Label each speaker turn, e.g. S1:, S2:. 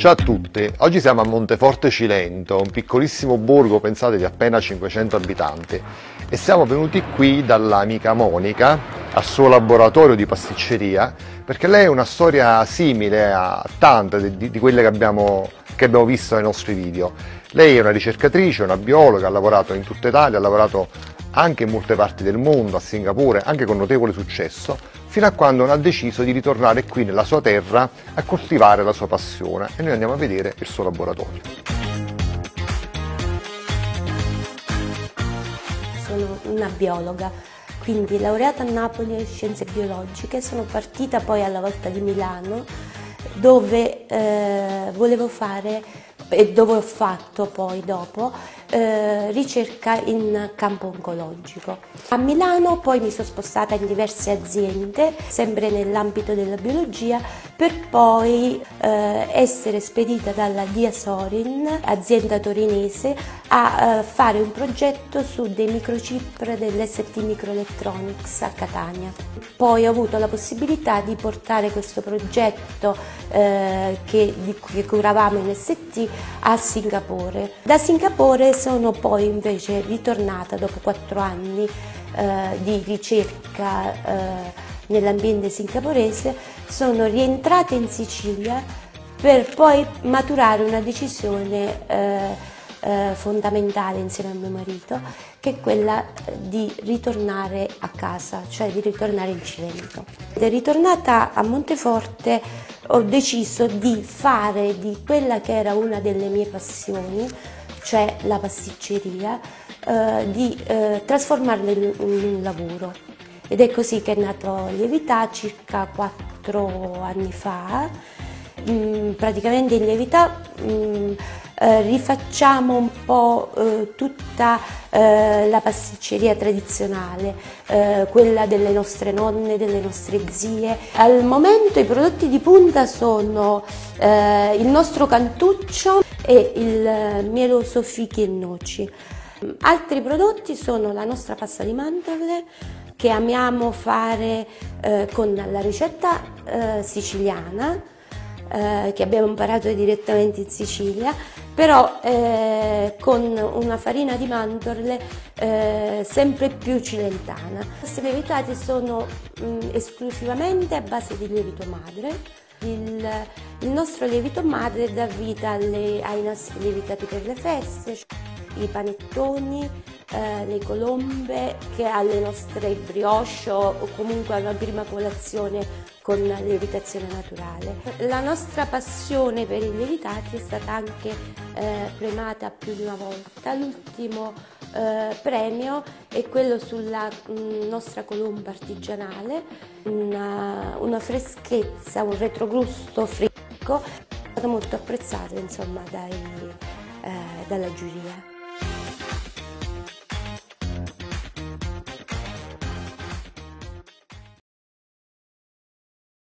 S1: Ciao a tutti, oggi siamo a Monteforte Cilento, un piccolissimo borgo, pensate, di appena 500 abitanti e siamo venuti qui dall'amica Monica al suo laboratorio di pasticceria perché lei ha una storia simile a tante di, di quelle che abbiamo, che abbiamo visto nei nostri video. Lei è una ricercatrice, una biologa, ha lavorato in tutta Italia, ha lavorato anche in molte parti del mondo, a Singapore, anche con notevole successo, fino a quando non ha deciso di ritornare qui nella sua terra a coltivare la sua passione e noi andiamo a vedere il suo laboratorio.
S2: Sono una biologa, quindi laureata a Napoli in scienze biologiche, sono partita poi alla volta di Milano dove eh, volevo fare e dove ho fatto poi dopo eh, ricerca in campo oncologico. A Milano poi mi sono spostata in diverse aziende, sempre nell'ambito della biologia, per poi eh, essere spedita dalla Diasorin, azienda torinese, a eh, fare un progetto su dei microchip dell'ST Microelectronics a Catania. Poi ho avuto la possibilità di portare questo progetto eh, che, di, che curavamo in ST a Singapore. Da Singapore sono poi invece ritornata dopo quattro anni eh, di ricerca eh, nell'ambiente singaporese, sono rientrata in Sicilia per poi maturare una decisione eh, eh, fondamentale insieme a mio marito, che è quella di ritornare a casa, cioè di ritornare in Cilento. Ritornata a Monteforte ho deciso di fare di quella che era una delle mie passioni, cioè la pasticceria, eh, di eh, trasformarla in, un lavoro. Ed è così che è nato Lievità circa quattro anni fa. Mm, praticamente in Lievità mm, eh, rifacciamo un po' eh, tutta eh, la pasticceria tradizionale, quella delle nostre nonne, delle nostre zie. Al momento i prodotti di punta sono il nostro cantuccio e il mieloso fichi e noci. Altri prodotti sono la nostra pasta di mandorle che amiamo fare con la ricetta siciliana che abbiamo imparato direttamente in Sicilia però eh, con una farina di mandorle eh, sempre più cilentana. Queste lievitati sono mh, mm, esclusivamente a base di lievito madre. Il, il nostro lievito madre dà vita alle, ai nostri lievitati per le feste, i panettoni, eh, le colombe, che alle nostre brioche o comunque alla prima colazione con lievitazione naturale. La nostra passione per i lievitati è stata anche eh, premiata più di una volta. L'ultimo eh, premio è quello sulla mh, mm, nostra colomba artigianale, una, una freschezza, un retrogusto fresco, è stato molto apprezzato insomma, dai, eh, dalla giuria.